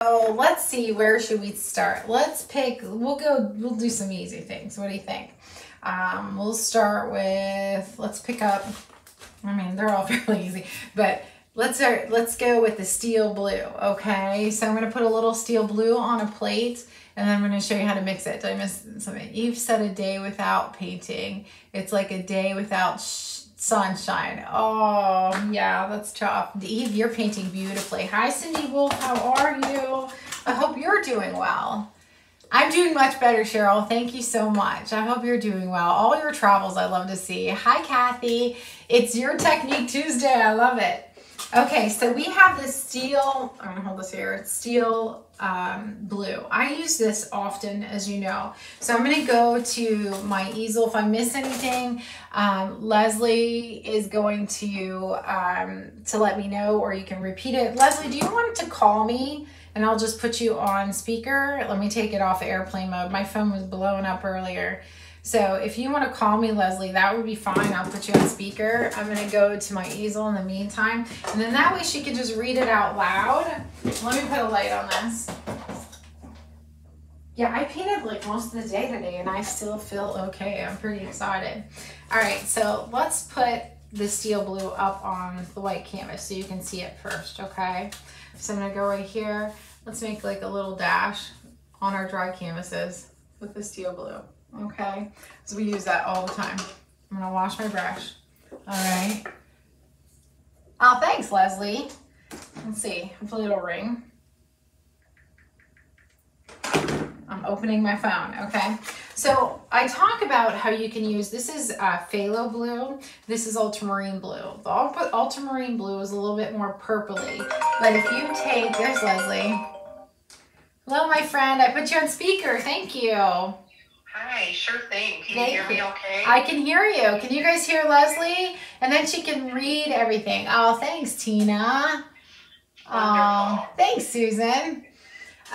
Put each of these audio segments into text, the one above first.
Let's see, where should we start? Let's pick, we'll go, we'll do some easy things. What do you think? Um, we'll start with, let's pick up, I mean, they're all fairly easy, but let's start, let's go with the steel blue, okay? So I'm gonna put a little steel blue on a plate and then I'm gonna show you how to mix it. Did I miss something? You've said a day without painting. It's like a day without sunshine. Oh, yeah, that's tough. Eve, you're painting beautifully. Hi, Cindy Wolf. How are you? I hope you're doing well. I'm doing much better, Cheryl. Thank you so much. I hope you're doing well. All your travels I love to see. Hi, Kathy. It's your Technique Tuesday. I love it. Okay, so we have this steel, I'm gonna hold this here, it's steel um, blue. I use this often, as you know. So I'm gonna go to my easel. If I miss anything, um, Leslie is going to, um, to let me know, or you can repeat it. Leslie, do you want to call me? And I'll just put you on speaker. Let me take it off airplane mode. My phone was blowing up earlier. So if you want to call me, Leslie, that would be fine. I'll put you on speaker. I'm going to go to my easel in the meantime. And then that way she can just read it out loud. Let me put a light on this. Yeah, I painted like most of the day today and I still feel okay. I'm pretty excited. All right, so let's put the steel blue up on the white canvas so you can see it first, okay? So I'm gonna go right here. Let's make like a little dash on our dry canvases with the steel blue okay? So we use that all the time. I'm gonna wash my brush. All right. Oh, thanks, Leslie. Let's see, hopefully it'll ring. I'm opening my phone, okay? So I talk about how you can use, this is uh, phthalo blue, this is ultramarine blue. The ultramarine blue is a little bit more purpley, but if you take, there's Leslie. Hello, my friend, I put you on speaker, thank you. Hi, sure thing. Can Thank you hear me okay? I can hear you. Can you guys hear Leslie? And then she can read everything. Oh, thanks, Tina. Oh, thanks, Susan.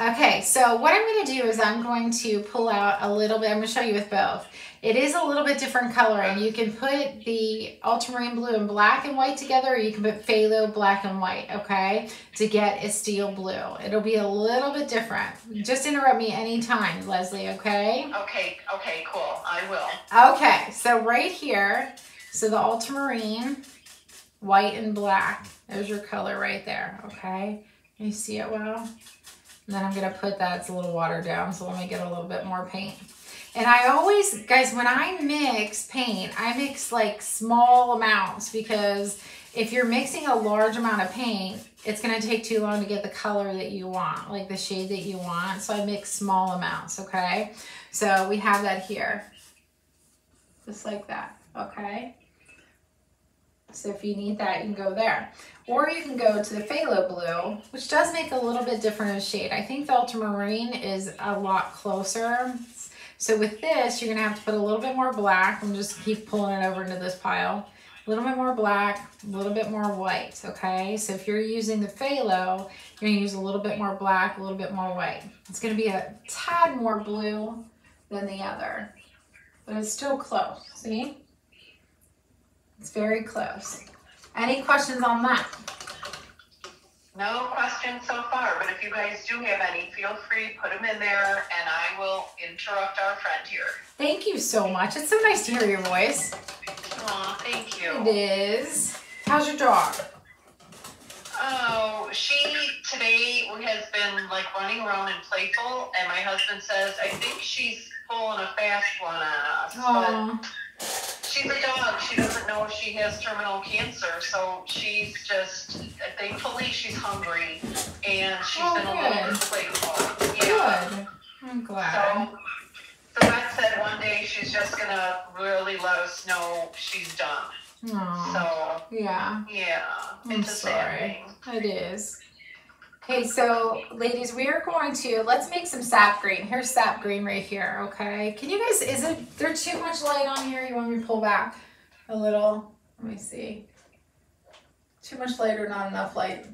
Okay, so what I'm going to do is I'm going to pull out a little bit. I'm going to show you with both. It is a little bit different coloring. You can put the ultramarine blue and black and white together, or you can put phthalo black and white, okay, to get a steel blue. It'll be a little bit different. Just interrupt me anytime, Leslie, okay? Okay, okay, cool. I will. Okay, so right here, so the ultramarine, white and black, there's your color right there, okay? Can you see it well? And then I'm going to put that, it's a little watered down, so let me get a little bit more paint. And I always, guys, when I mix paint, I mix like small amounts because if you're mixing a large amount of paint, it's going to take too long to get the color that you want, like the shade that you want. So I mix small amounts, okay? So we have that here, just like that, okay? So if you need that, you can go there. Or you can go to the phthalo blue, which does make a little bit different of shade. I think the ultramarine is a lot closer. So with this, you're gonna have to put a little bit more black. I'm just keep pulling it over into this pile. A little bit more black, a little bit more white, okay? So if you're using the phthalo, you're gonna use a little bit more black, a little bit more white. It's gonna be a tad more blue than the other, but it's still close, see? It's very close. Any questions on that? No questions so far, but if you guys do have any, feel free, put them in there, and I will interrupt our friend here. Thank you so much. It's so nice to hear your voice. Aw, thank you. It is. How's your dog? Oh, she today has been like running around and playful, and my husband says, I think she's pulling a fast one on us. Aww. But she's a dog. She doesn't know if she has terminal cancer, so she's just thankfully she's hungry and she's oh, been good. a little bit playful. Yeah. Good. I'm glad. So, the vet said one day she's just gonna really let us know she's done. Aww. So yeah, yeah. I'm sorry. It is. Okay, so ladies, we are going to, let's make some sap green. Here's sap green right here, okay? Can you guys, is it, there too much light on here? You want me to pull back a little? Let me see. Too much light or not enough light?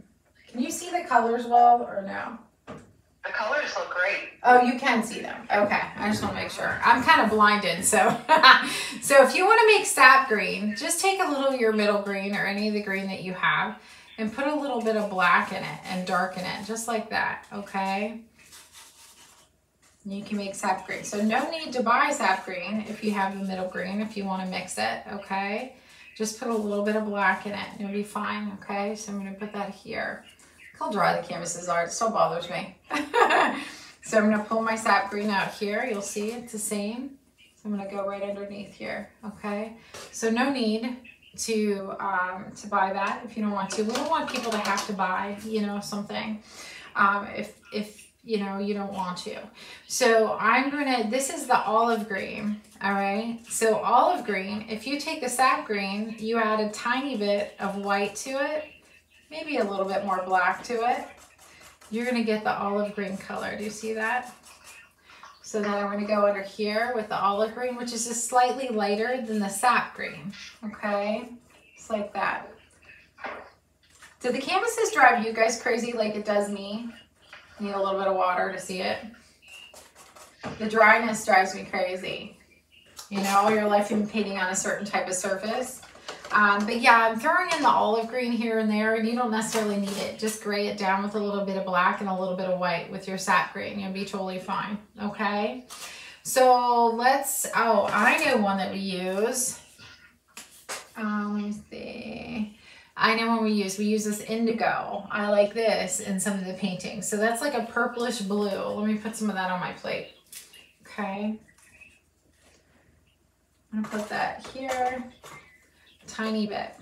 Can you see the colors well or no? The colors look great. Oh, you can see them. Okay, I just want to make sure. I'm kind of blinded, so so if you want to make sap green, just take a little of your middle green or any of the green that you have, and put a little bit of black in it and darken it, just like that, okay? You can make sap green. So no need to buy sap green if you have the middle green, if you want to mix it, okay? Just put a little bit of black in it. It'll be fine, okay? So I'm going to put that here. Look how dry the canvases are. It still bothers me. so I'm going to pull my sap green out here. You'll see it's the same. I'm going to go right underneath here, okay? So no need to um, to buy that if you don't want to. We don't want people to have to buy, you know, something um, if if you know you don't want to. So I'm gonna. This is the olive green. All right. So olive green. If you take the sap green, you add a tiny bit of white to it, maybe a little bit more black to it. You're gonna get the olive green color. Do you see that? So then I'm going to go under here with the olive green, which is just slightly lighter than the sap green. Okay, just like that. Do the canvases drive you guys crazy like it does me? Need a little bit of water to see it. The dryness drives me crazy. You know, all your life you've been painting on a certain type of surface. Um, but yeah, I'm throwing in the olive green here and there, and you don't necessarily need it. Just gray it down with a little bit of black and a little bit of white with your sap green. You'll be totally fine, okay? So let's, oh, I know one that we use. Um, let me see. I know one we use. We use this indigo. I like this in some of the paintings. So that's like a purplish blue. Let me put some of that on my plate. Okay. I'm gonna put that here tiny bit.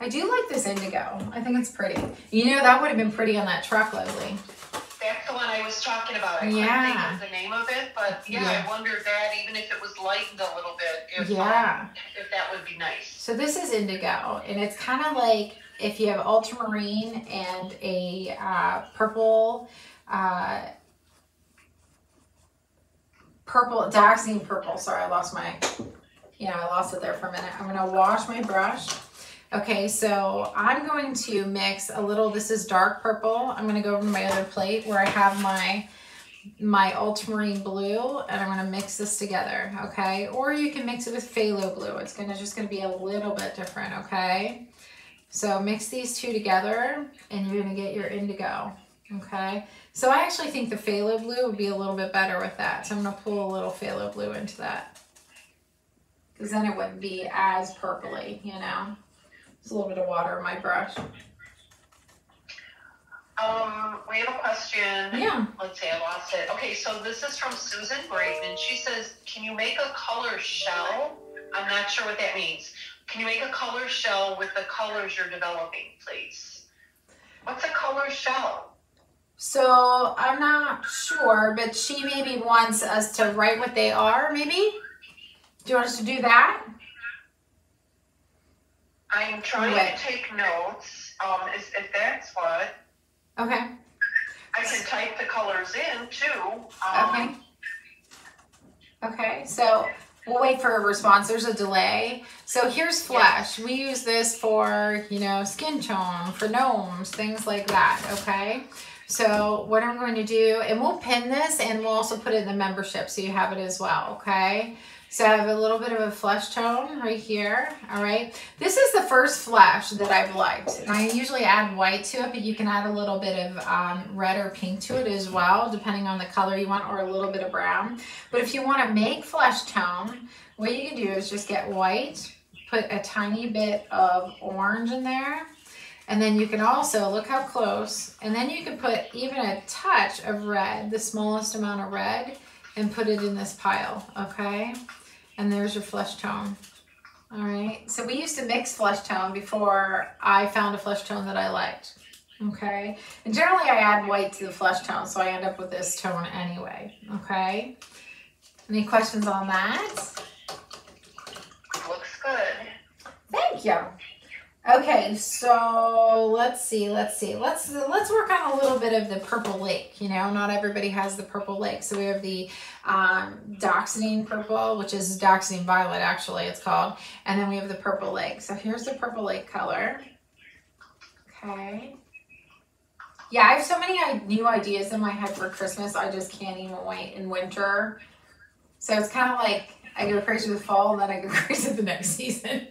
I do like this indigo. I think it's pretty. You know, that would have been pretty on that truck, Leslie. That's the one I was talking about. I yeah. couldn't think of the name of it, but yeah, yeah, I wondered that even if it was lightened a little bit, if, yeah. Um, if that would be nice. So this is indigo, and it's kind of like if you have ultramarine and a uh, purple, uh, purple, dioxazine purple. Sorry, I lost my yeah, I lost it there for a minute. I'm gonna wash my brush. Okay, so I'm going to mix a little, this is dark purple. I'm gonna go over to my other plate where I have my my ultramarine blue and I'm gonna mix this together, okay? Or you can mix it with phthalo blue. It's gonna just gonna be a little bit different, okay? So mix these two together and you're gonna get your indigo, okay? So I actually think the phthalo blue would be a little bit better with that. So I'm gonna pull a little phthalo blue into that because then it wouldn't be as purpley, you know. Just a little bit of water in my brush. Um, we have a question. Yeah. Let's see, I lost it. Okay, so this is from Susan Brayton. And she says, "Can you make a color shell?" I'm not sure what that means. Can you make a color shell with the colors you're developing, please? What's a color shell? So I'm not sure, but she maybe wants us to write what they are, maybe. Do you want us to do that? I'm trying Wait. to take notes. Um, if, if that's what. Okay. I can type the colors in too. Um, okay. Okay, so we'll wait for a response. There's a delay. So here's flesh. We use this for, you know, skin tone, for gnomes, things like that, okay? So what I'm going to do, and we'll pin this and we'll also put it in the membership so you have it as well, okay? So I have a little bit of a flesh tone right here, all right? This is the first flesh that I've liked. And I usually add white to it, but you can add a little bit of um, red or pink to it as well, depending on the color you want, or a little bit of brown. But if you want to make flesh tone, what you can do is just get white, put a tiny bit of orange in there, and then you can also, look how close, and then you can put even a touch of red, the smallest amount of red, and put it in this pile, okay? And there's your flesh tone. All right, so we used to mix flesh tone before I found a flesh tone that I liked. Okay, and generally I add white to the flesh tone, so I end up with this tone anyway. Okay, any questions on that? Looks good. Thank you. Okay, so let's see, let's see. Let's let's work on a little bit of the purple lake. You know, not everybody has the purple lake. So we have the um, dioxazine purple, which is dioxazine violet, actually, it's called. And then we have the purple lake. So here's the purple lake color. Okay. Yeah, I have so many new ideas in my head for Christmas. I just can't even wait in winter. So it's kind of like I go crazy with fall and then I go crazy the next season.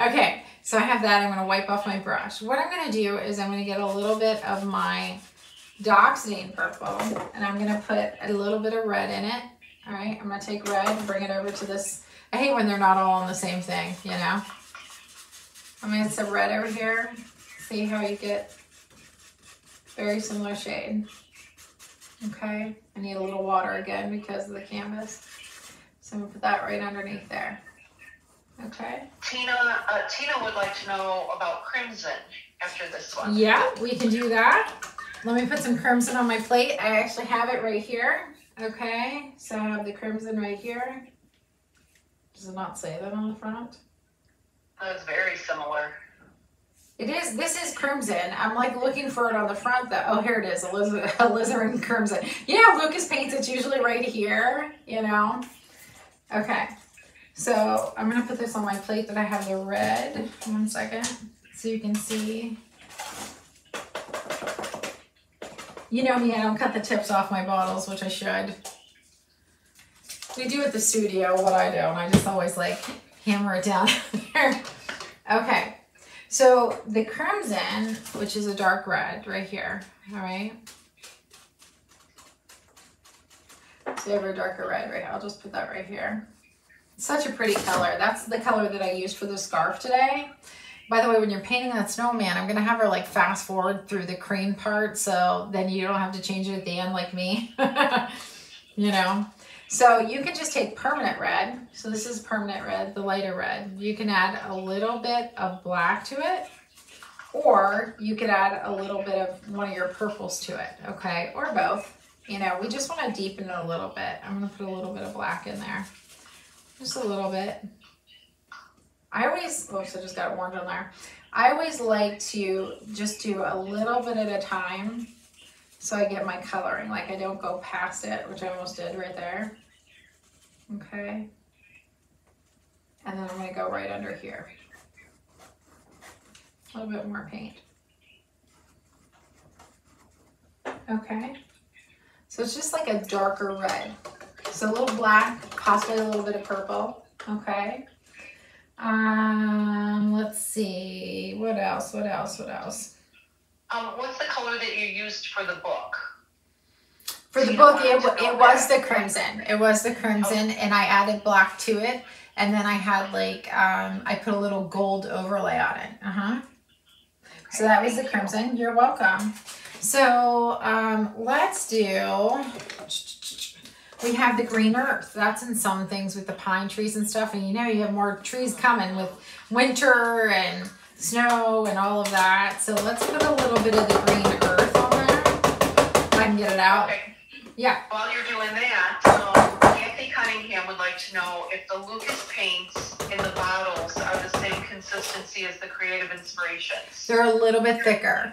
Okay, So I have that. I'm going to wipe off my brush. What I'm going to do is I'm going to get a little bit of my Dioxazine purple and I'm going to put a little bit of red in it. All right, I'm going to take red and bring it over to this. I hate when they're not all on the same thing, you know. I'm going to get some red over here. See how you get very similar shade. Okay, I need a little water again because of the canvas. So I'm going to put that right underneath there. Okay. Tina, uh, Tina would like to know about crimson after this one. Yeah, we can do that. Let me put some crimson on my plate. I actually have it right here. Okay, so I have the crimson right here. Does it not say that on the front? That's very similar. It is. This is crimson. I'm like looking for it on the front though. Oh, here it is. Alizarin, alizarin crimson. Yeah, Lukas paints. It's usually right here, you know. Okay. So I'm going to put this on my plate that I have the red. One second. So you can see. You know me, I don't cut the tips off my bottles, which I should. We do at the studio what I do, and I just always like hammer it down there. Okay, so the crimson, which is a dark red right here, all right? So you have a darker red right here. I'll just put that right here. Such a pretty color. That's the color that I used for the scarf today. By the way, when you're painting that snowman, I'm going to have her like fast forward through the cream part so then you don't have to change it at the end like me. you know? So you can just take permanent red. So this is permanent red, the lighter red. You can add a little bit of black to it or you could add a little bit of one of your purples to it, okay? Or both. You know, we just want to deepen it a little bit. I'm going to put a little bit of black in there. Just a little bit. I always, oops, I just got orange on there. I always like to just do a little bit at a time so I get my coloring. Like I don't go past it, which I almost did right there. Okay. And then I'm to go right under here. A little bit more paint. Okay. So it's just like a darker red. So a little black, possibly a little bit of purple. Okay. Um, let's see. What else? What else? What else? Um, what's the color that you used for the book? For the book, it, it was the crimson. It was the crimson, and I added black to it. And then I had like, um, I put a little gold overlay on it. Uh-huh. So that was the crimson. You're welcome. So um, let's do we have the green earth. That's in some things with the pine trees and stuff. And you know, you have more trees coming with winter and snow and all of that. So let's put a little bit of the green earth on there. I can get it out. Okay. Yeah. While you're doing that, um, Kathy Cunningham would like to know if the Lukas paints in the bottles are the same consistency as the Creative Inspirations. They're a little bit thicker.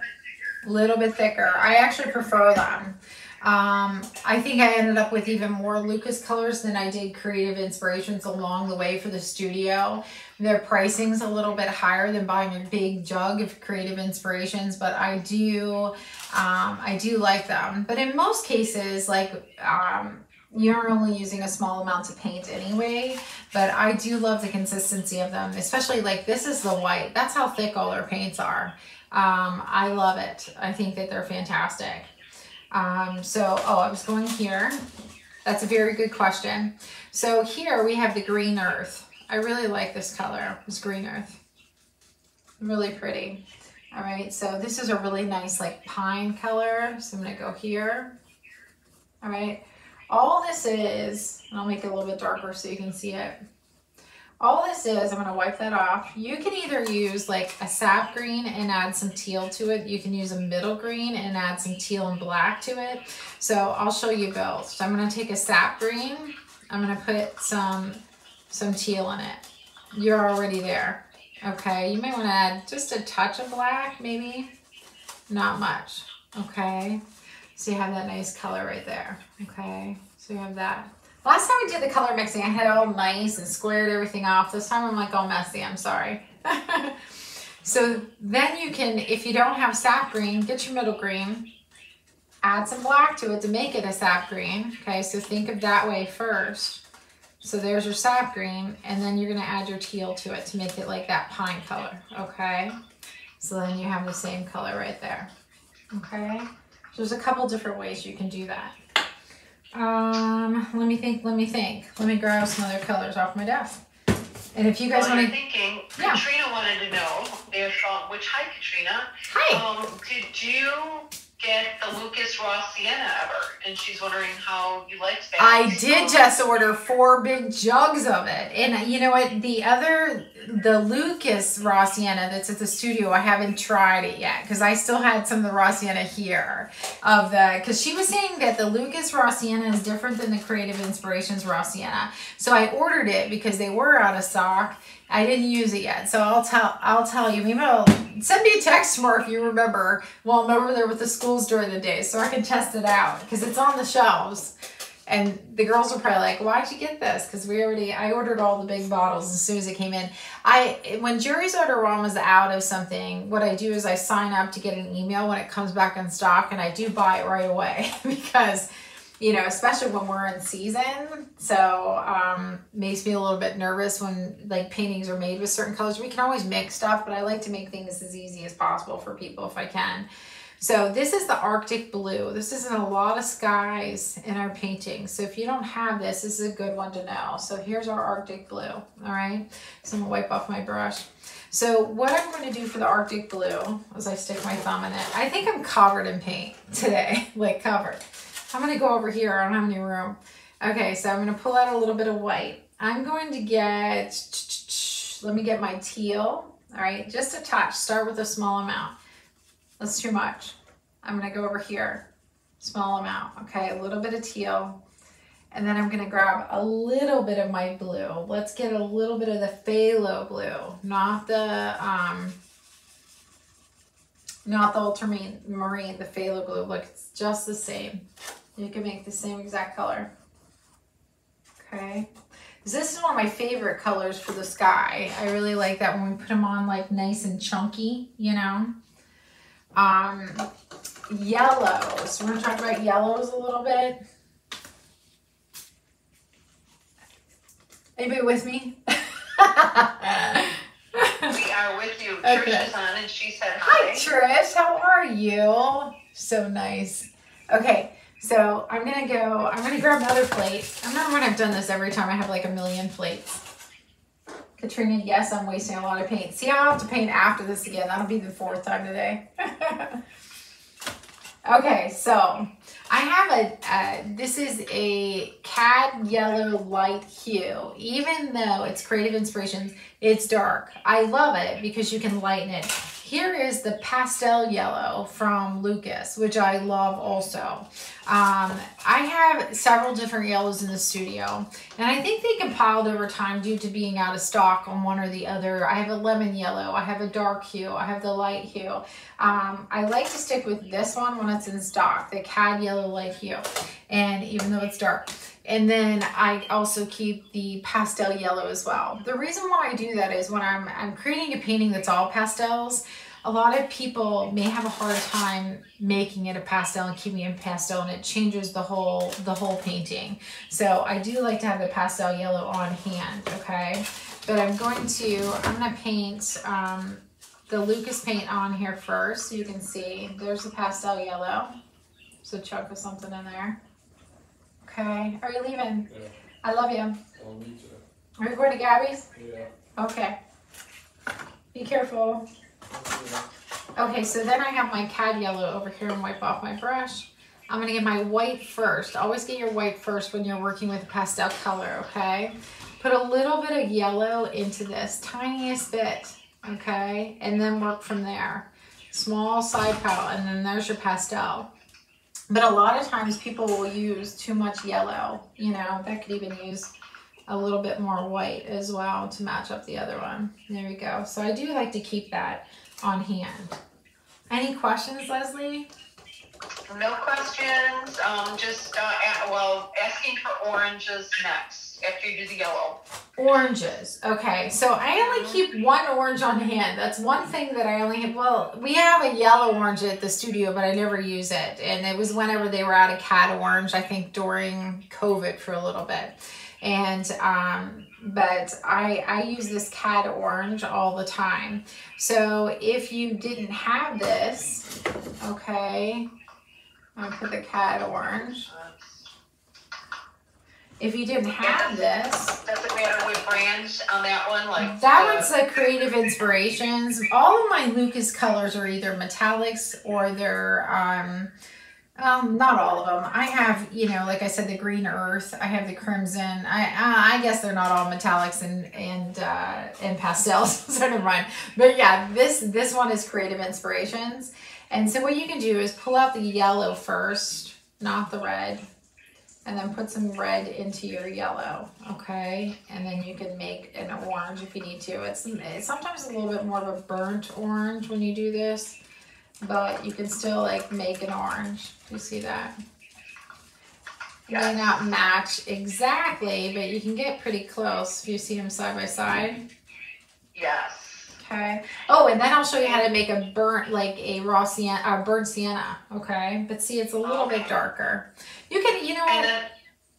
A little bit thicker. I actually prefer them. Um, I think I ended up with even more Lukas colors than I did creative inspirations along the way for the studio. Their pricing's a little bit higher than buying a big jug of creative inspirations, but I do, um, I do like them. But in most cases, like, um, you're only using a small amount of paint anyway, but I do love the consistency of them, especially like this is the white. That's how thick all their paints are. Um, I love it. I think that they're fantastic. Um, so, oh, I was going here. That's a very good question. So here we have the green earth. I really like this color, this green earth. Really pretty. All right, so this is a really nice like pine color. So I'm gonna go here. All right, all this is, I'll make it a little bit darker so you can see it. All this is, I'm to wipe that off. You can either use like a sap green and add some teal to it. You can use a middle green and add some teal and black to it. So I'll show you both. So I'm to take a sap green. I'm to put some, some teal in it. You're already there. Okay, you may want to add just a touch of black, maybe. Not much. Okay, so you have that nice color right there. Okay, so you have that. Last time we did the color mixing, I had it all nice and squared everything off. This time I'm like all messy, I'm sorry. so then you can, if you don't have sap green, get your middle green, add some black to it to make it a sap green. Okay, so think of that way first. So there's your sap green, and then you're gonna add your teal to it to make it like that pine color, okay? So then you have the same color right there, okay? So there's a couple different ways you can do that. Um, let me think, let me think. Let me grab some other colors off my desk. And if you guys Well, want I'm to, thinking, Yeah. Katrina wanted to know, if, uh, which, hi Katrina, hi. um, did you get the Lukas Raw Sienna ever? And she's wondering how you like that. I did just order four big jugs of it. And you know what? The other, the Lukas raw sienna that's at the studio, I haven't tried it yet because I still had some of the raw sienna here of the, because she was saying that the Lukas raw sienna is different than the Creative Inspirations raw sienna. So I ordered it because they were out of stock. I didn't use it yet. So I'll tell, I'll tell you, maybe I'll send me a text more if you remember while I'm over there with the schools during the day so I can test it out because it's on the shelves. And the girls are probably like, "Why'd you get this?" Because we already, I ordered all the big bottles as soon as it came in. I when Jerry's Artarama was out of something, what I do is I sign up to get an email when it comes back in stock, and I do buy it right away because, you know, especially when we're in season. So um, makes me a little bit nervous when like paintings are made with certain colors. We can always mix stuff, but I like to make things as easy as possible for people if I can. So this is the Arctic blue. This is in a lot of skies in our painting. So if you don't have this, this is a good one to know. So here's our Arctic blue, all right? So I'm gonna wipe off my brush. So what I'm gonna do for the Arctic blue, as I stick my thumb in it, I think I'm covered in paint today, like covered. I'm gonna go over here, I don't have any room. Okay, so I'm gonna pull out a little bit of white. I'm going to get, let me get my teal, all right? Just a touch, start with a small amount. That's too much. I'm gonna go over here, small amount, okay, a little bit of teal. And then I'm gonna grab a little bit of my blue. Let's get a little bit of the phthalo blue, not the, um, not the ultramarine, marine, the phthalo blue. Look, it's just the same. You can make the same exact color. Okay. This is one of my favorite colors for the sky. I really like that when we put them on like nice and chunky, you know. Um, yellows. We're gonna talk about yellows a little bit. Anybody with me? We are with you. Okay. Trish is on and she said Hi hi. Trish, how are you? So nice. Okay, so I'm gonna go, I'm gonna grab another plate. I remember when I've done this every time I have like a million plates. Katrina, yes, I'm wasting a lot of paint. See, I'll have to paint after this again. That'll be the fourth time today. okay, so I have a, uh, this is a cad yellow light hue. Even though it's Creative Inspirations, it's dark. I love it because you can lighten it. Here is the pastel yellow from Lukas, which I love also. Um, I have several different yellows in the studio, and I think they compiled over time due to being out of stock on one or the other. I have a lemon yellow, I have a dark hue, I have the light hue. Um, I like to stick with this one when it's in stock, the cad yellow light hue, and even though it's dark. And then I also keep the pastel yellow as well. The reason why I do that is when I'm, I'm creating a painting that's all pastels, a lot of people may have a hard time making it a pastel and keeping it pastel and it changes the whole the whole painting. So I do like to have the pastel yellow on hand, okay? But I'm going to, I'm gonna paint um, the Lukas paint on here first so you can see. There's the pastel yellow. So chunk of something in there. Okay, are you leaving? Yeah. I love you. Oh, I'll meet you. Are you going to Gabby's? Yeah. Okay. Be careful. yeah. Okay, so then I have my cad yellow over here and wipe off my brush. I'm gonna get my white first. Always get your white first when you're working with a pastel color, okay? Put a little bit of yellow into this, tiniest bit, okay? And then work from there. Small side palette, and then there's your pastel. But a lot of times people will use too much yellow, you know, that could even use a little bit more white as well to match up the other one. There we go. So I do like to keep that on hand. Any questions, Leslie? No questions. Um, just uh, a- well, asking for oranges next after you do the yellow. Oranges. Okay, so I only keep one orange on hand. That's one thing that I only have. Well, we have a yellow orange at the studio, but I never use it. And it was whenever they were out of cad orange, I think during COVID for a little bit. And, um, but I, I use this cad orange all the time. So if you didn't have this, okay, I'll put the cad orange. If you didn't have this, Does it matter what brands on that one? Like that the- one's the Creative Inspirations. All of my Lukas colors are either metallics or they're um um not all of them. I have, you know, like I said the green earth, I have the crimson. I uh, I guess they're not all metallics and and uh and pastels, so never mind. But yeah, this this one is Creative Inspirations. And so what you can do is pull out the yellow first, not the red and then put some red into your yellow, okay? And then you can make an orange if you need to. It's, it's sometimes a little bit more of a burnt orange when you do this, but you can still like make an orange. Do you see that? It may not match exactly, but you can get pretty close if you see them side by side. Yes. Okay. Oh, and then I'll show you how to make a burnt, like a raw sienna, uh, burnt sienna. Okay. But see, it's a little bit darker. You can, you know then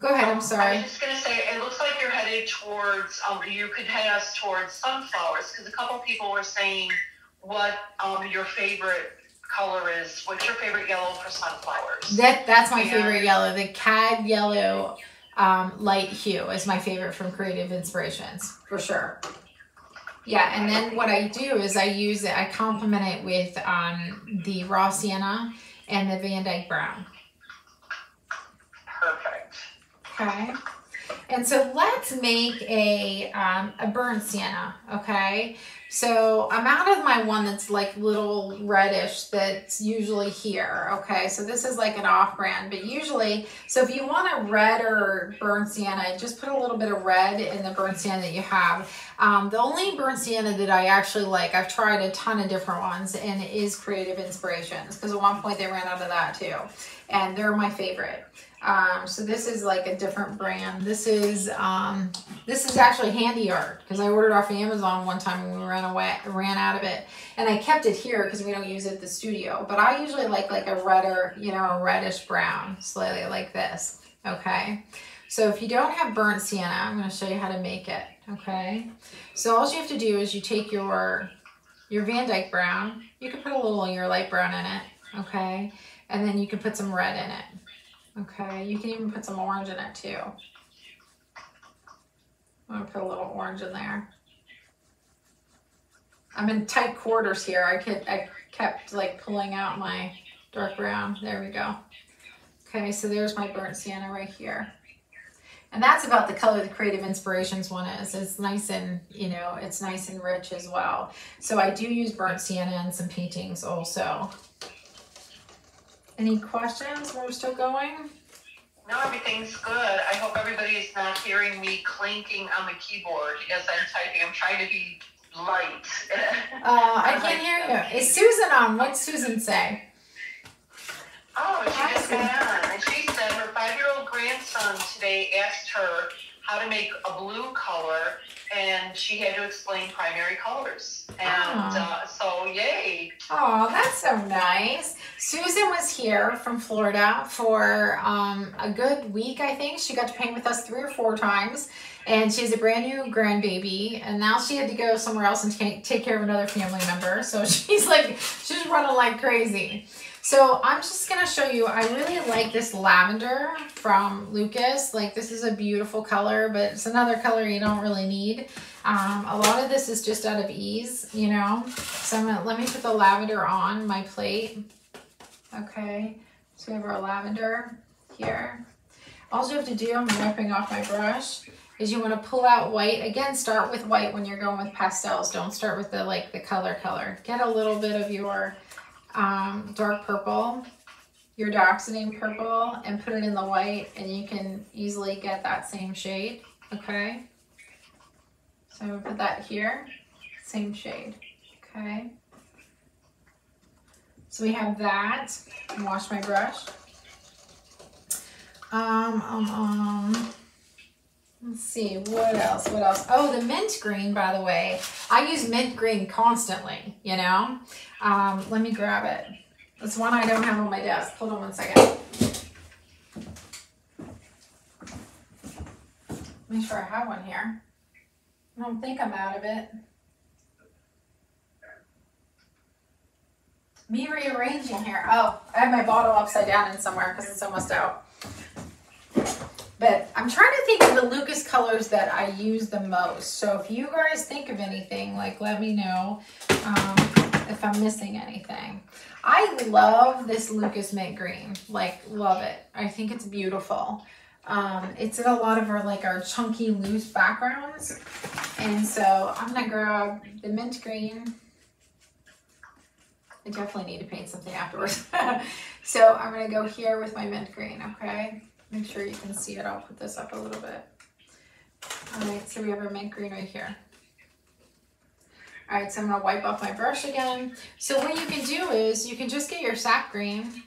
Go ahead. I'm sorry. I was just gonna say, it looks like you're headed towards. Um, you could head us towards sunflowers because a couple people were saying what um your favorite color is. What's your favorite yellow for sunflowers? That that's my favorite yellow. The cad yellow um, light hue is my favorite from Creative Inspirations for sure. Yeah, and then what I do is I use it. I complement it with um, the raw sienna and the Van Dyke brown. Perfect. Okay. And so let's make a um, a burnt sienna. Okay. So I'm out of my one that's like little reddish that's usually here. Okay. So this is like an off brand, but usually, so if you want a red or burnt sienna, just put a little bit of red in the burnt sienna that you have. Um, the only burnt sienna that I actually like, I've tried a ton of different ones and it is Creative Inspirations because at one point they ran out of that too. And they're my favorite. Um, so this is like a different brand. This is um, this is actually Handy Art because I ordered off Amazon one time and we ran away, ran out of it, and I kept it here because we don't use it at the studio. But I usually like like a redder, you know, a reddish brown, slightly like this. Okay. So if you don't have burnt sienna, I'm going to show you how to make it. Okay. So all you have to do is you take your your Van Dyke brown. You can put a little of your light brown in it. Okay. And then you can put some red in it. Okay, you can even put some orange in it too. I'm gonna put a little orange in there. I'm in tight quarters here. I could I kept like pulling out my dark brown. There we go. Okay, so there's my burnt sienna right here. And that's about the color the Creative Inspirations one is. It's nice and, you know, it's nice and rich as well. So I do use burnt sienna in some paintings also. Any questions? We're still going? No, everything's good. I hope everybody is not hearing me clinking on the keyboard as I'm typing. I'm trying to be light. Uh, I can't hear you. Is Susan on? What's Susan say? Oh, she just got on, and she said her five-year-old grandson today asked her how to make a blue color, and she had to explain primary colors. And Ah. uh, so, yay! Oh, that's so nice. Susan was here from Florida for um, a good week, I think. She got to paint with us three or four times. And she's a brand new grandbaby. And now she had to go somewhere else and take, take care of another family member. So she's like, she's running like crazy. So I'm just gonna show you, I really like this lavender from Lukas. Like this is a beautiful color, but it's another color you don't really need. Um, a lot of this is just out of ease, you know. So I'm gonna, let me put the lavender on my plate. Okay, so we have our lavender here. All you have to do, I'm wiping off my brush, is you wanna pull out white. Again, start with white when you're going with pastels. Don't start with the like the color color. Get a little bit of your um, dark purple, your dioxazine purple, and put it in the white, and you can easily get that same shade, okay? So I'm gonna put that here, same shade, okay? So we have that, wash my brush. Um, um, um, let's see, what else, what else? Oh, the mint green, by the way. I use mint green constantly, you know? Um, let me grab it. It's one I don't have on my desk. Hold on one second. Make sure I have one here. I don't think I'm out of it. Me rearranging here. Oh, I have my bottle upside down in somewhere because it's almost out. But I'm trying to think of the Lukas colors that I use the most. So if you guys think of anything, like let me know um, if I'm missing anything. I love this Lukas mint green. Like, love it. I think it's beautiful. Um, it's in a lot of our like our chunky loose backgrounds. And so I'm gonna grab the mint green. I definitely need to paint something afterwards. so I'm gonna go here with my mint green, okay? Make sure you can see it. I'll put this up a little bit. All right, so we have our mint green right here. All right, so I'm gonna wipe off my brush again. So what you can do is you can just get your sap green.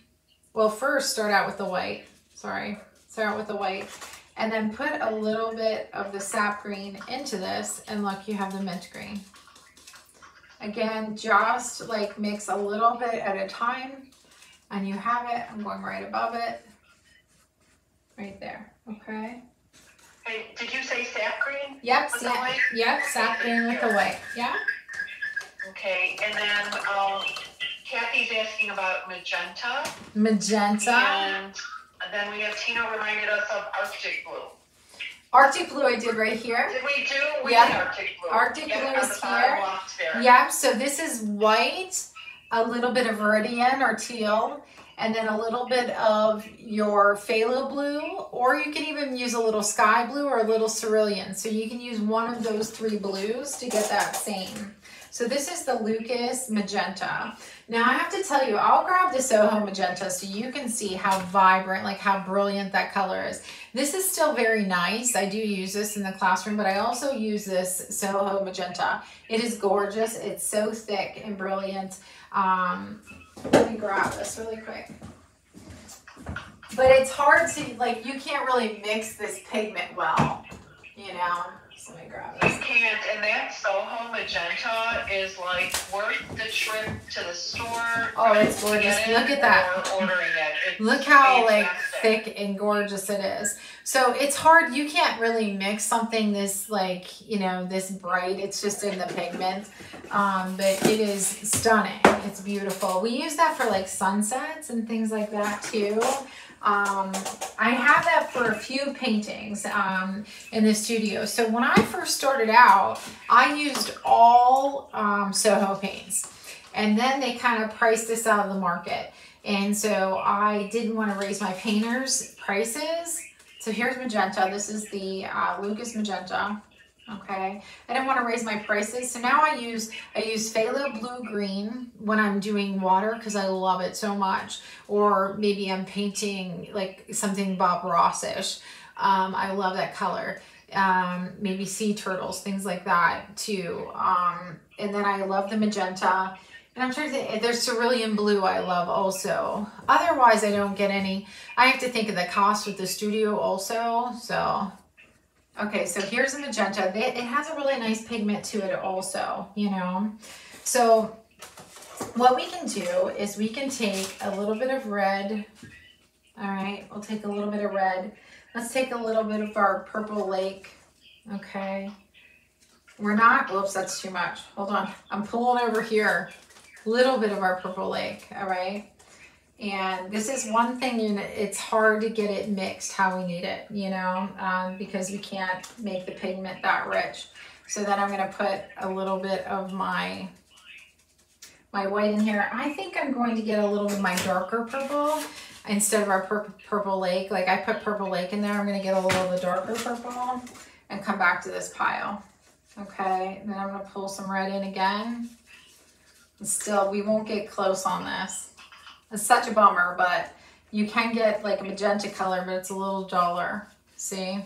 Well, first start out with the white, sorry. Start out with the white and then put a little bit of the sap green into this and look, you have the mint green. Again, just like mix a little bit at a time and you have it. I'm going right above it right there, okay? Hey, did you say sap green? Yep, sap, yep, sap green with the white, yeah? Okay, and then um, Kathy's asking about magenta. Magenta, And then we have Tina reminded us of Arctic blue. Arctic blue I did right here. Did we do? We Yeah. did Arctic blue. Arctic Yeah, blue is here. Yeah, so this is white, a little bit of Viridian or teal, and then a little bit of your phthalo blue, or you can even use a little sky blue or a little cerulean. So you can use one of those three blues to get that same. So this is the Lukas Magenta. Now I have to tell you, I'll grab the Soho Magenta so you can see how vibrant, like how brilliant that color is. This is still very nice. I do use this in the classroom, but I also use this Soho Magenta. It is gorgeous. It's so thick and brilliant. Um, let me grab this really quick. But it's hard to, like, you can't really mix this pigment well, you know? So let me grab this. Can't, and that Soho magenta is like worth the trip to the store. Oh, it's gorgeous. it Look at that. Ordering it. Look how like thick and gorgeous it is. So it's hard. You can't really mix something this like you know this bright. It's just in the pigment, um, but it is stunning. It's beautiful. We use that for like sunsets and things like that too. Um, I have that for a few paintings um, in the studio. So when I first started out, I used all um, Soho paints, and then they kind of priced this out of the market. And so I didn't want to raise my painters' prices. So here's magenta. This is the uh, Lukas Magenta. Okay, I didn't want to raise my prices, so now I use I use phthalo blue green when I'm doing water because I love it so much. Or maybe I'm painting like something Bob Rossish. Um, I love that color. Um, maybe sea turtles, things like that too. Um, and then I love the magenta. And I'm trying to think, there's cerulean blue I love also. Otherwise, I don't get any. I have to think of the cost with the studio also. So, okay, so here's a magenta. It it has a really nice pigment to it also, you know. So, what we can do is we can take a little bit of red. All right, we'll take a little bit of red. Let's take a little bit of our purple lake. Okay. We're not, whoops, that's too much. Hold on. I'm pulling over here. A little bit of our purple lake, all right? And this is one thing, you know, it's hard to get it mixed how we need it, you know, um, because we can't make the pigment that rich. So then I'm gonna put a little bit of my, my white in here. I think I'm going to get a little of my darker purple instead of our pur purple lake. Like I put purple lake in there, I'm gonna get a little of the darker purple and come back to this pile. Okay, and then I'm gonna pull some red in again. And still, we won't get close on this. It's such a bummer, but you can get like a magenta color, but it's a little duller. See?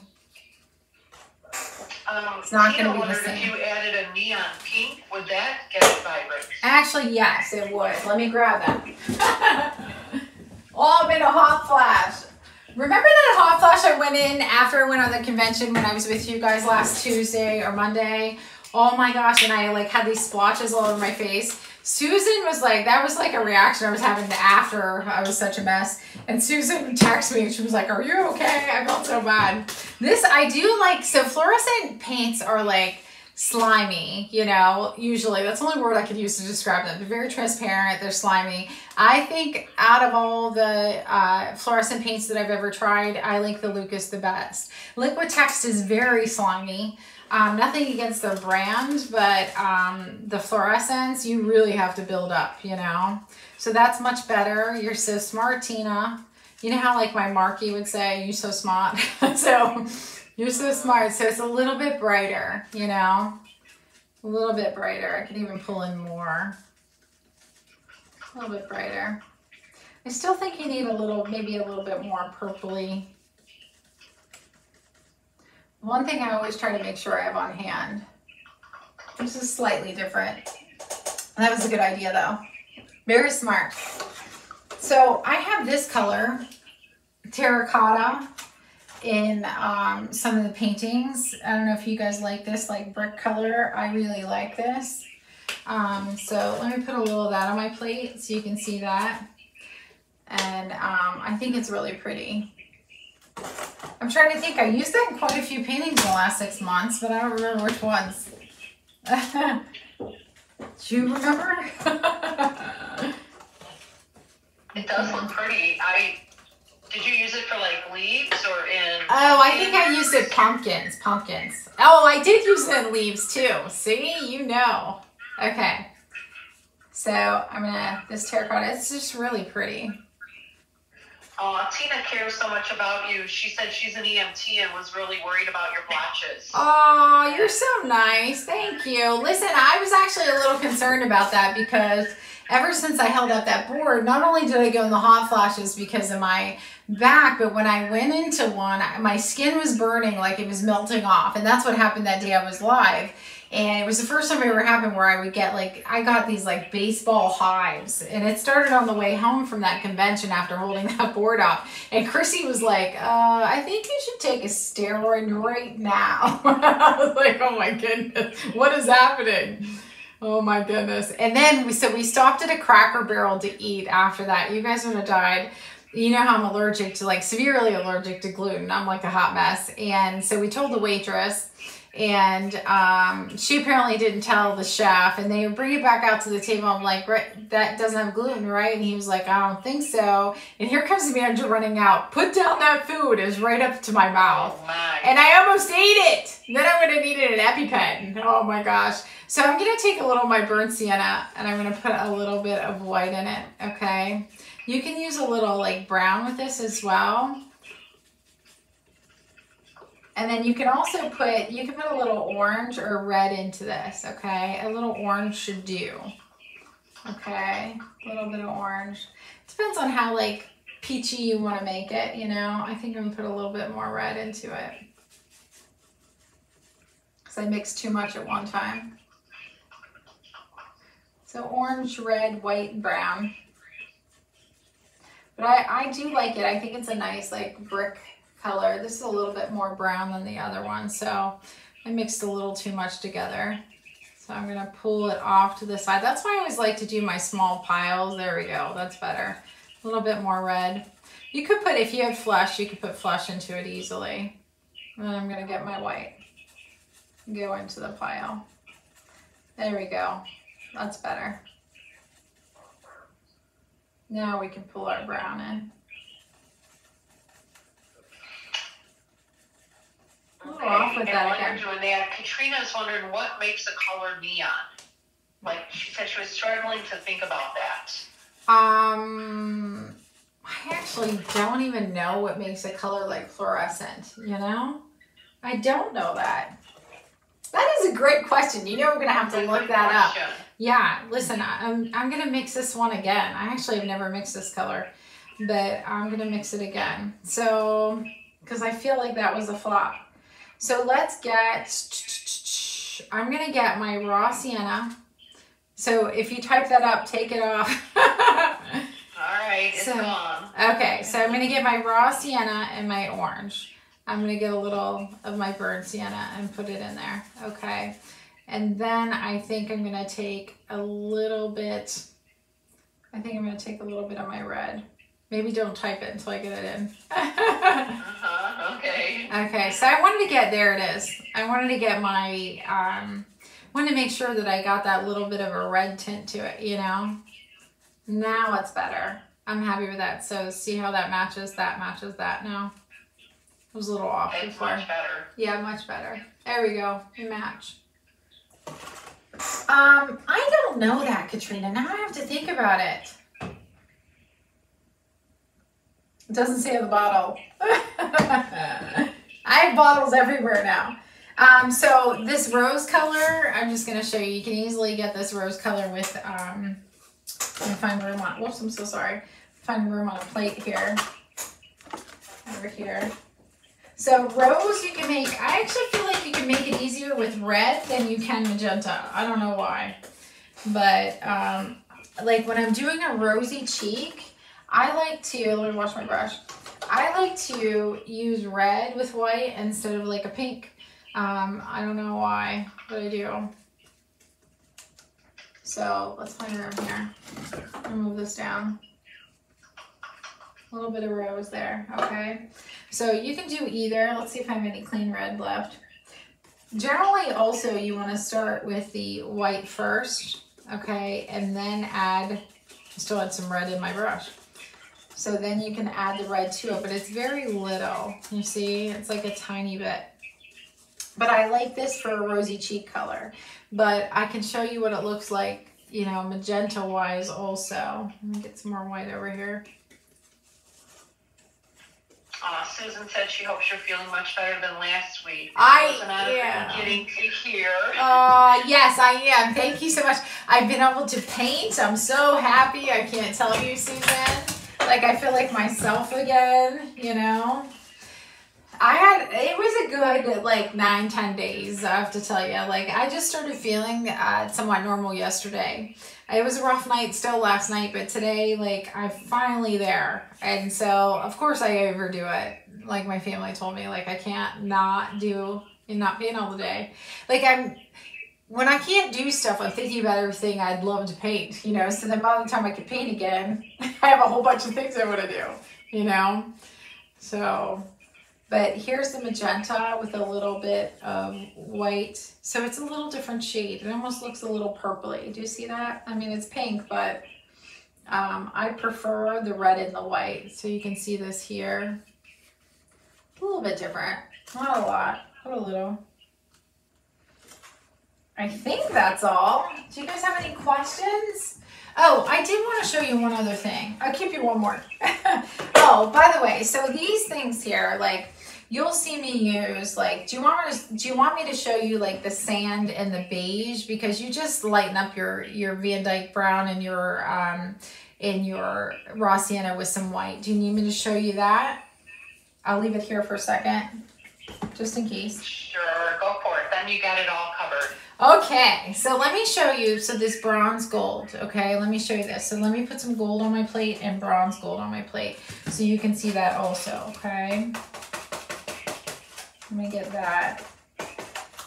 Um, It's not gonna be the same. If you added a neon pink, would that get it vibrant? Actually, yes, it would. Let me grab that. oh, I'm in a hot flash. Remember that hot flash I went in after I went on the convention when I was with you guys last Tuesday or Monday? Oh my gosh, and I like had these splotches all over my face. Susan was like, that was like a reaction I was having after I was such a mess. And Susan texted me and she was like, Are you okay? I felt so bad. This, I do like, so fluorescent paints are like, slimy, you know, usually. That's the only word I could use to describe them. They're very transparent, they're slimy. I think out of all the uh, fluorescent paints that I've ever tried, I like the Lukas the best. Liquitex is very slimy. Um, nothing against the brand, but um, the fluorescence, you really have to build up, you know? So that's much better. You're so smart, Tina. You know how like my Marky would say, you're so smart. so you're so smart. So it's a little bit brighter, you know? A little bit brighter. I can even pull in more. A little bit brighter. I still think you need a little, maybe a little bit more purpley. One thing I always try to make sure I have on hand. This is slightly different. That was a good idea though. Very smart. So I have this color, terracotta in um, some of the paintings. I don't know if you guys like this, like brick color. I really like this. Um, so let me put a little of that on my plate so you can see that. And um, I think it's really pretty. I'm trying to think. I used that in quite a few paintings in the last six months, but I don't remember which ones. Do you remember? it does look pretty. I did you use it for like leaves or in? Oh, I think I used it pumpkins. Pumpkins. Oh, I did use it in leaves too. See, you know. Okay. So I'm gonna this terracotta. It's just really pretty. Oh, Tina cares so much about you. She said she's an EMT and was really worried about your blotches. Oh, you're so nice. Thank you. Listen, I was actually a little concerned about that because ever since I held up that board, not only did I go in the hot flashes because of my back, but when I went into one, my skin was burning like it was melting off. And that's what happened that day I was live. And it was the first time it ever happened where I would get like, I got these like baseball hives. And it started on the way home from that convention after holding that board up. And Chrissy was like, uh, I think you should take a steroid right now. I was like, oh my goodness, what is happening? Oh my goodness. And then we so we stopped at a cracker barrel to eat after that. You guys would have died. You know how I'm allergic to like severely allergic to gluten. I'm like a hot mess. And so we told the waitress and um, she apparently didn't tell the chef and they bring it back out to the table. I'm like right that doesn't have gluten right? And he was like i don't think so. And here comes the manager running out. Put down that food it was right up to my mouth. Oh my. and i almost ate it. Then i would have needed an epipen. Oh my gosh. So i'm going to take a little of my burnt sienna and i'm going to put a little bit of white in it okay? You can use a little like brown with this as well and then you can also put, you can put a little orange or red into this, okay? A little orange should do, okay? A little bit of orange. Depends on how like peachy you want to make it, you know? I think I'm gonna put a little bit more red into it. Because I mixed too much at one time. So orange, red, white, and brown. But I, I do like it. I think it's a nice like brick color. This is a little bit more brown than the other one, so I mixed a little too much together. So I'm gonna pull it off to the side. That's why I always like to do my small piles. There we go, that's better. A little bit more red. You could put, if you had flush, you could put flush into it easily. And then I'm gonna get my white, go into the pile. There we go, that's better. Now we can pull our brown in. Okay. off with and that while again. you're doing that, Katrina's wondering what makes a color neon. Like she said, she was struggling to think about that. Um, I actually don't even know what makes a color like fluorescent, you know? I don't know that. That is a great question. You know, we're gonna have to look that up. Yeah, listen, I'm, I'm gonna mix this one again. I actually have never mixed this color, but I'm gonna mix it again. So, because I feel like that was a flop. So let's get, I'm gonna get my raw sienna. So if you type that up, take it off. All right, it's So- gone. Okay, so I'm gonna get my raw sienna and my orange. I'm gonna get a little of my burnt sienna and put it in there, okay? And then I think I'm gonna take a little bit, I think I'm gonna take a little bit of my red. Maybe don't type it until I get it in. Uh-huh, okay. okay, so I wanted to get, there it is. I wanted to get my, um, wanted to make sure that I got that little bit of a red tint to it, you know? Now it's better. I'm happy with that. So see how that matches, that matches that now. It was a little off It's before. much better. Yeah, much better. There we go. We match. Um, I don't know that, Katrina. Now I have to think about it. It doesn't say on the bottle. I have bottles everywhere now. Um, so this rose color, I'm just gonna show you. You can easily get this rose color with um find room on whoops, I'm so sorry. Find room on a plate here. Over here. So rose you can make, I actually feel like you can make it easier with red than you can magenta. I don't know why. But um, like when I'm doing a rosy cheek, I like to, let me wash my brush. I like to use red with white instead of like a pink. Um, I don't know why, but I do. So let's find room here. I'll move this down. A little bit of rose there, okay? So you can do either. Let's see if I have any clean red left. Generally, also, you want to start with the white first, okay? And then add, still add some red in my brush. So then you can add the red to it, but it's very little. You see, it's like a tiny bit. But I like this for a rosy cheek color. But I can show you what it looks like, you know, magenta wise also. Let me get some more white over here. Uh, Susan said she hopes you're feeling much better than last week. I- yeah. getting to hear. Uh, yes, I am. Thank you so much. I've been able to paint. I'm so happy. I can't tell you, Susan. Like, I feel like myself again, you know? I had, it was a good, like, nine, ten days, I have to tell you. Like, I just started feeling uh, somewhat normal yesterday. It was a rough night still last night, but today, like, I'm finally there. And so, of course, I overdo it. Like, my family told me, like, I can't not do, and not paint all the day. Like, I'm, when I can't do stuff, I'm thinking about everything I'd love to paint, you know. So then by the time I can paint again, I have a whole bunch of things I want to do, you know. So, but here's the magenta with a little bit of white. So it's a little different shade. It almost looks a little purpley. Do you see that? I mean, it's pink, but um, I prefer the red and the white. So you can see this here. A little bit different. Not a lot, but a little. I think that's all. Do you guys have any questions? Oh, I did want to show you one other thing. I'll keep you one more. oh, by the way, so these things here, like you'll see me use like do you want to do you want me to show you like the sand and the beige because you just lighten up your your Van Dyke brown and your um in your raw sienna with some white. Do you need me to show you that? I'll leave it here for a second just in case. Sure, go for it. Then you got it all covered. Okay, so let me show you. So this bronze gold, okay, let me show you this. So let me put some gold on my plate and bronze gold on my plate so you can see that also, okay? Let me get that.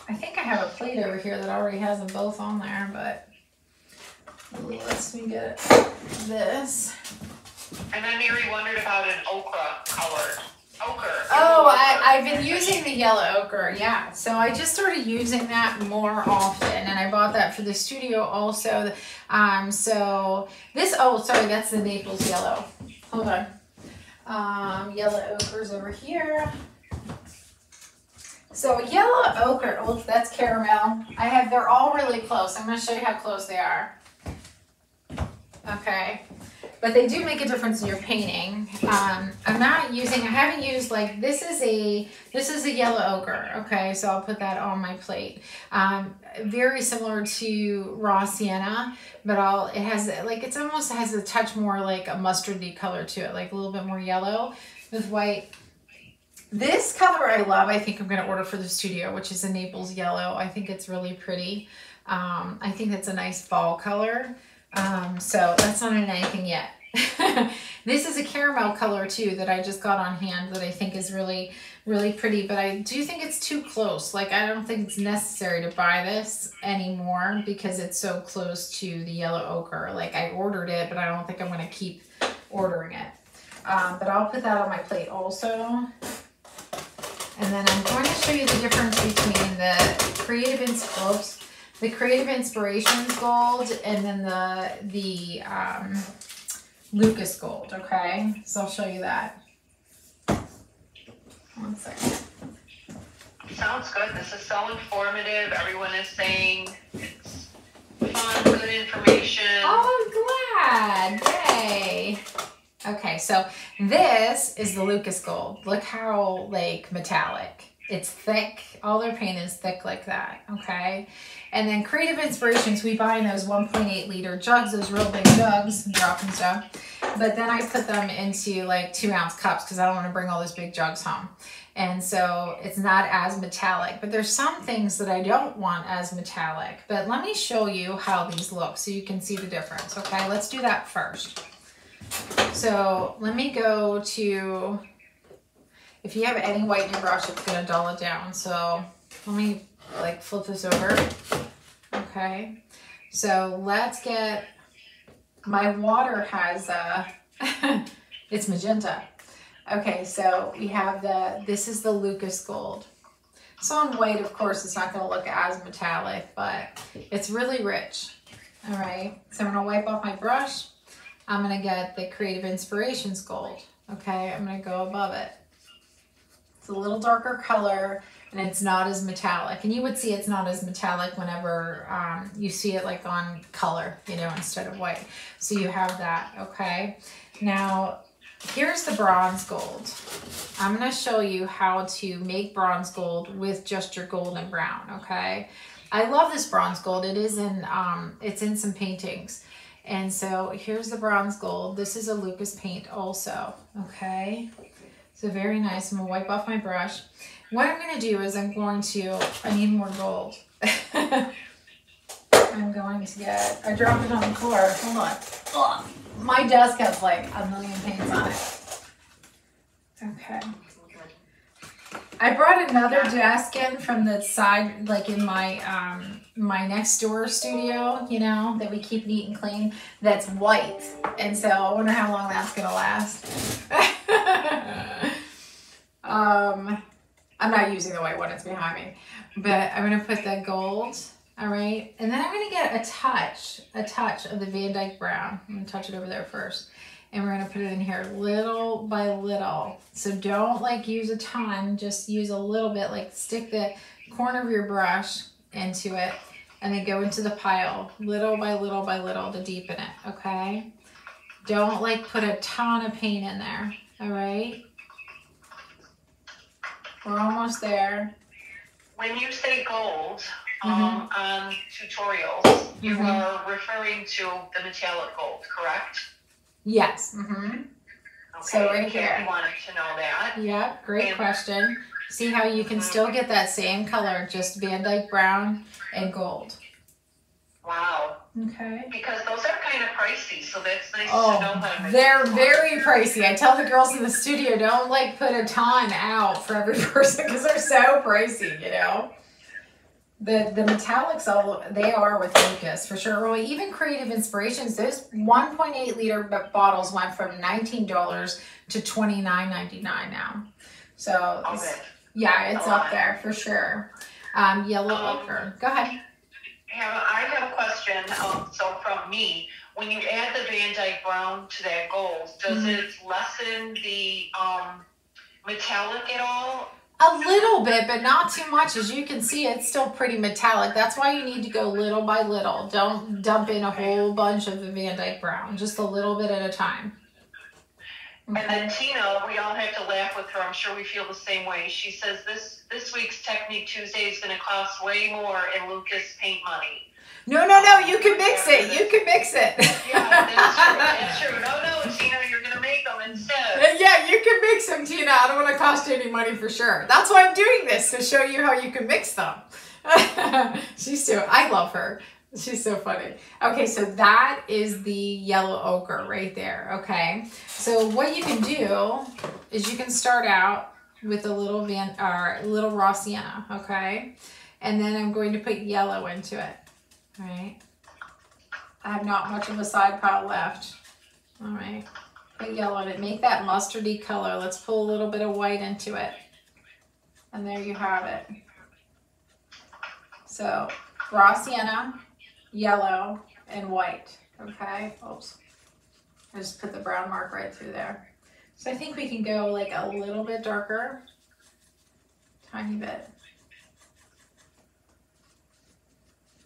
I think I have a plate over here that already has them both on there, but let's me get this. And then Mary wondered about an ochre color. Oh, I, I've been using the yellow ochre, yeah. So I just started using that more often, and I bought that for the studio also. Um, so this, oh, sorry, that's the Naples yellow. Hold on. Um, yellow ochre's over here. So yellow ochre, oh, that's caramel. I have, they're all really close. I'm gonna show you how close they are. Okay. But they do make a difference in your painting. Um, I'm not using, I haven't used like, this is a, this is a yellow ochre. Okay, so I'll put that on my plate. Um, very similar to raw sienna, but I'll, it has like, it's almost has a touch more like a mustardy color to it, like a little bit more yellow with white. This color I love, I think I'm gonna order for the studio, which is a Naples yellow. I think it's really pretty. Um, I think that's a nice fall color. Um, so that's not in anything yet. this is a caramel color too that I just got on hand that I think is really, really pretty. But I do think it's too close. Like I don't think it's necessary to buy this anymore because it's so close to the yellow ochre. Like I ordered it, but I don't think I'm going to keep ordering it. Um, but I'll put that on my plate also. And then I'm going to show you the difference between the Creative Ins the Creative Inspirations Gold and then the the um, Lukas Gold, okay? So I'll show you that. One second. Sounds good. This is so informative. Everyone is saying it's fun, good information. Oh, I'm glad. Yay. Okay, so this is the Lukas Gold. Look how like metallic. It's thick. All their paint is thick like that. Okay. And then Creative Inspirations, we buy in those 1.8 liter jugs, those real big jugs, drop and stuff. But then I put them into like two ounce cups because I don't want to bring all those big jugs home. And so it's not as metallic, but there's some things that I don't want as metallic. But let me show you how these look so you can see the difference. Okay, let's do that first. So let me go to, if you have any white in your brush, it's gonna dull it down. So let me like flip this over. Okay, so let's get, my water has, uh, it's magenta. Okay, so we have the, this is the Lukas Gold. So on white, of course, it's not gonna look as metallic, but it's really rich. All right, so I'm gonna wipe off my brush I'm gonna get the Creative Inspirations Gold. Okay, I'm gonna go above it. It's a little darker color and it's not as metallic. And you would see it's not as metallic whenever um, you see it like on color, you know, instead of white. So you have that, okay? Now, here's the bronze gold. I'm gonna show you how to make bronze gold with just your gold and brown, okay? I love this bronze gold. It is in, um, it's in some paintings. And so here's the bronze gold. This is a Lukas paint also, okay? So very nice. I'm gonna wipe off my brush. What I'm gonna do is I'm going to, I need more gold. I'm going to get, I dropped it on the floor. Hold on. Ugh. My desk has like a million paints on it. Okay. I brought another desk in from the side, like in my um, my next door studio, you know, that we keep neat and clean, that's white. And so I wonder how long that's to last. um, I'm not using the white one, it's behind me. But I'm to put the gold, all right? And then I'm to get a touch, a touch of the Van Dyke Brown. I'm to touch it over there first. And we're to put it in here little by little. So don't like use a ton, just use a little bit, like stick the corner of your brush into it and then go into the pile little by little by little to deepen it, okay? Don't like put a ton of paint in there, all right? We're almost there. When you say gold um, mm-hmm. on tutorials, you mm-hmm. are referring to the metallic gold, correct? Yes. Mm-hmm. Okay. So right here. You wanted to know that. Yeah, great and question. See how you can still get that same color, just Van Dyke brown and gold. Wow. Okay. Because those are kind of pricey, so that's nice oh, to know how They're very pricey. I tell the girls in the studio, don't like put a ton out for every person because they're so pricey, you know. The the metallics all they are with Lukas for sure. Well, even Creative Inspirations, those 1.8 liter bottles went from $19 to $29.99 now. So okay. Yeah, it's up there for sure. Um, yellow um, ochre. Go ahead. I have a question. Um, so from me, when you add the Van Dyke Brown to that gold, does mm-hmm. it lessen the um, metallic at all? A little bit, but not too much. As you can see, it's still pretty metallic. That's why you need to go little by little. Don't dump in a whole bunch of the Van Dyke Brown. Just a little bit at a time. And then Tina, we all have to laugh with her. I'm sure we feel the same way. She says this this week's Technique Tuesday is going to cost way more in Lukas paint money. No, no, no. You can mix it. You can mix it. yeah, that's true. That's true. No, no, Tina, you're going to make them instead. Yeah, you can mix them, Tina. I don't want to cost you any money for sure. That's why I'm doing this to show you how you can mix them. She's too. I love her. She's so funny. Okay, so that is the yellow ochre right there, okay? So what you can do is you can start out with a little van or little raw sienna, okay? And then I'm going to put yellow into it, all right? I have not much of a side pile left. All right, put yellow in it. Make that mustardy color. Let's pull a little bit of white into it. And there you have it. So raw sienna, yellow, and white. Okay, oops. I just put the brown mark right through there. So I think we can go like a little bit darker, tiny bit.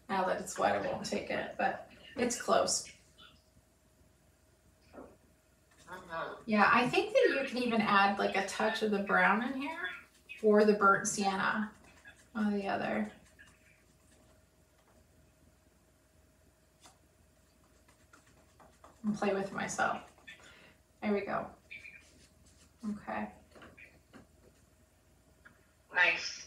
Now that it's white, I won't take it, but it's close. Uh-huh. Yeah, I think that you can even add like a touch of the brown in here or the burnt sienna, one or the other. And play with myself. There we go. Okay. Nice.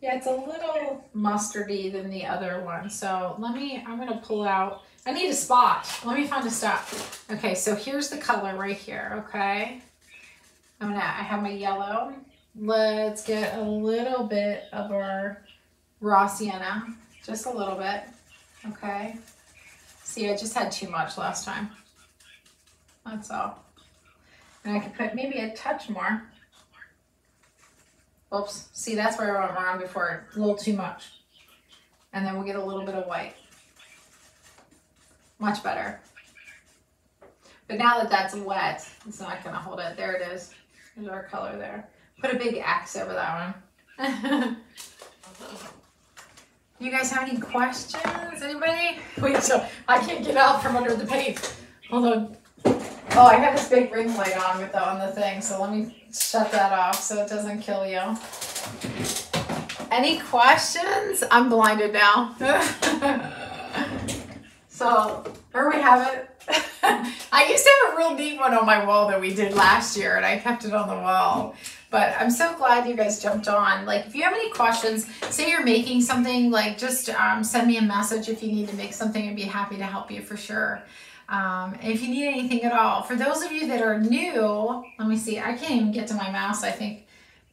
Yeah, it's a little mustardy than the other one. So let me, I'm going to pull out, I need a spot. Let me find a spot. Okay, so here's the color right here, okay? I'm going to, I have my yellow. Let's get a little bit of our raw sienna, just a little bit, okay? See, I just had too much last time. That's all. And I could put maybe a touch more. Oops, see that's where I went wrong before, a little too much. And then we'll get a little bit of white. Much better. But now that that's wet, it's not gonna hold it. There it is. There's our color there. Put a big X over that one. you guys have any questions? Anybody? Wait, so I can't get out from under the paint. Hold on. Oh, I have this big ring light on with the on the thing, so let me shut that off so it doesn't kill you. Any questions? I'm blinded now. so there we have it. I used to have a real neat one on my wall that we did last year, and I kept it on the wall. But I'm so glad you guys jumped on. Like, if you have any questions, say you're making something, like just um, send me a message if you need to make something. I'd be happy to help you for sure. Um, if you need anything at all, for those of you that are new, let me see. I can't even get to my mouse. I think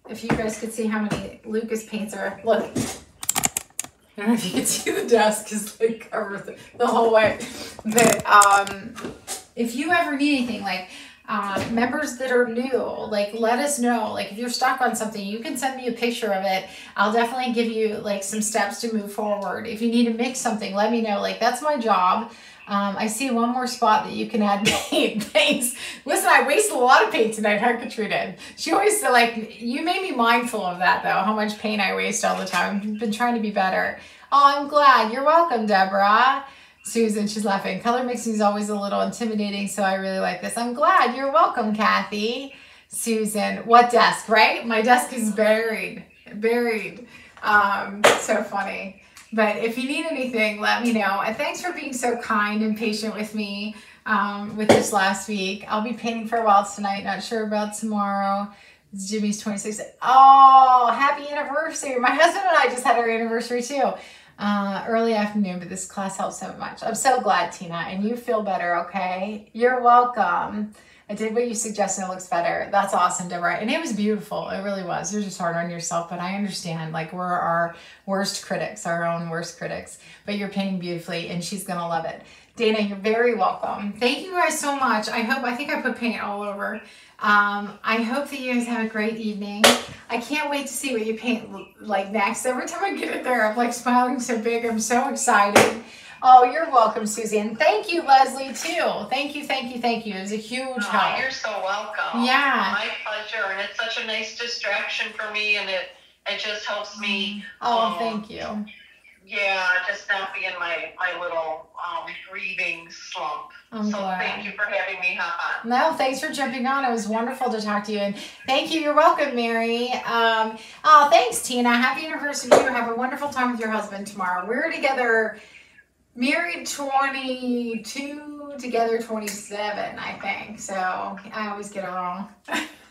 if you guys could see how many Lukas paints are. Look, I don't know if you can see the desk is like covered the, the whole way. But um, if you ever need anything, like uh, members that are new, like let us know. Like if you're stuck on something, you can send me a picture of it. I'll definitely give you like some steps to move forward. If you need to mix something, let me know. Like that's my job. Um, I see one more spot that you can add paint. Thanks. Listen, I wasted a lot of paint tonight, huh, Katrina? She always said, like, you made me mindful of that, though, how much paint I waste all the time. I've been trying to be better. Oh, I'm glad. You're welcome, Deborah. Susan, she's laughing. Color mixing is always a little intimidating, so I really like this. I'm glad. You're welcome, Kathy. Susan, what desk, right? My desk is buried, buried. Um, so funny. But if you need anything, let me know. And thanks for being so kind and patient with me um, with this last week. I'll be painting for a while tonight. Not sure about tomorrow. It's Jimmy's 26th. Oh, happy anniversary. My husband and I just had our anniversary too. Uh, early afternoon, but this class helped so much. I'm so glad, Tina, and you feel better, okay? You're welcome. I did what you suggested. It looks better. That's awesome, Deborah. And it was beautiful. It really was. You're just hard on yourself, but I understand. Like we're our worst critics, our own worst critics. But you're painting beautifully, and she's gonna love it. Dana, you're very welcome. Thank you guys so much. I hope. I think I put paint all over. Um, I hope that you guys have a great evening. I can't wait to see what you paint like next. Every time I get it there, I'm like smiling so big. I'm so excited. Oh, you're welcome, Susie. And thank you, Leslie, too. Thank you, thank you, thank you. It was a huge Oh, help. you're so welcome. Yeah. My pleasure. And it's such a nice distraction for me and it it just helps me Oh, um, thank you. Yeah, just not be in my, my little um grieving slump. I'm so glad. thank you for having me hop on. No, thanks for jumping on. It was wonderful to talk to you. And thank you. You're welcome, Mary. Um, oh, thanks, Tina. Happy anniversary to you. Have a wonderful time with your husband tomorrow. We're together, married 22, together 27, I think. So I always get it wrong.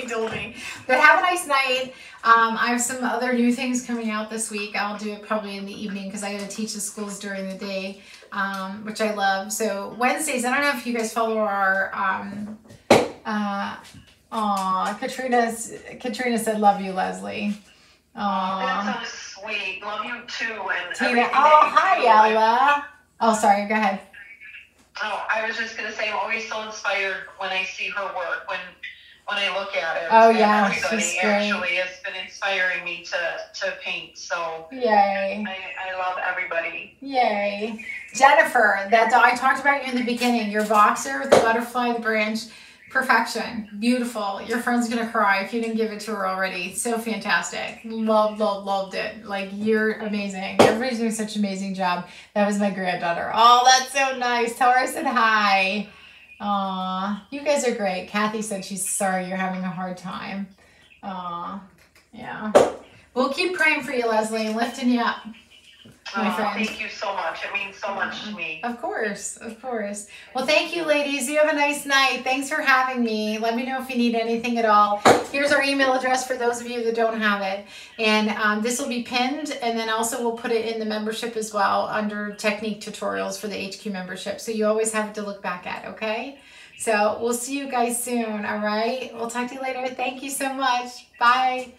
so told me. But have a nice night. Um, I have some other new things coming out this week. I'll do it probably in the evening because I got to teach the schools during the day, um, which I love. So Wednesdays, I don't know if you guys follow our. Um, uh, aw, Katrina. Katrina said, "Love you, Leslie." Aw. That's so sweet. Love you too. And Tina. Oh, hi. Ella. Oh, sorry. Go ahead. Oh, I was just gonna say, I'm always so inspired when I see her work. When when I look at it. Oh, yeah, everybody she's great. actually has been inspiring me to to paint. So Yay. I, I love everybody. Yay. Jennifer, that I talked about you in the beginning. Your boxer, with the butterfly, the branch, perfection. Beautiful. Your friend's gonna cry if you didn't give it to her already. So fantastic. Loved, loved, loved it. Like you're amazing. Everybody's doing such an amazing job. That was my granddaughter. Oh, that's so nice. Tell her I said hi. Aw, you guys are great. Kathy said she's sorry you're having a hard time. Aw, yeah. We'll keep praying for you, Leslie, lifting you up. My Oh, friend. thank you so much. It means so much to me. Of course, of course. Well, thank you, ladies. You have a nice night. Thanks for having me. Let me know if you need anything at all. Here's our email address for those of you that don't have it. And um, this will be pinned, and then also we'll put it in the membership as well under technique tutorials for the HQ membership. So you always have it to look back at, okay? So we'll see you guys soon, all right? We'll talk to you later. Thank you so much. Bye.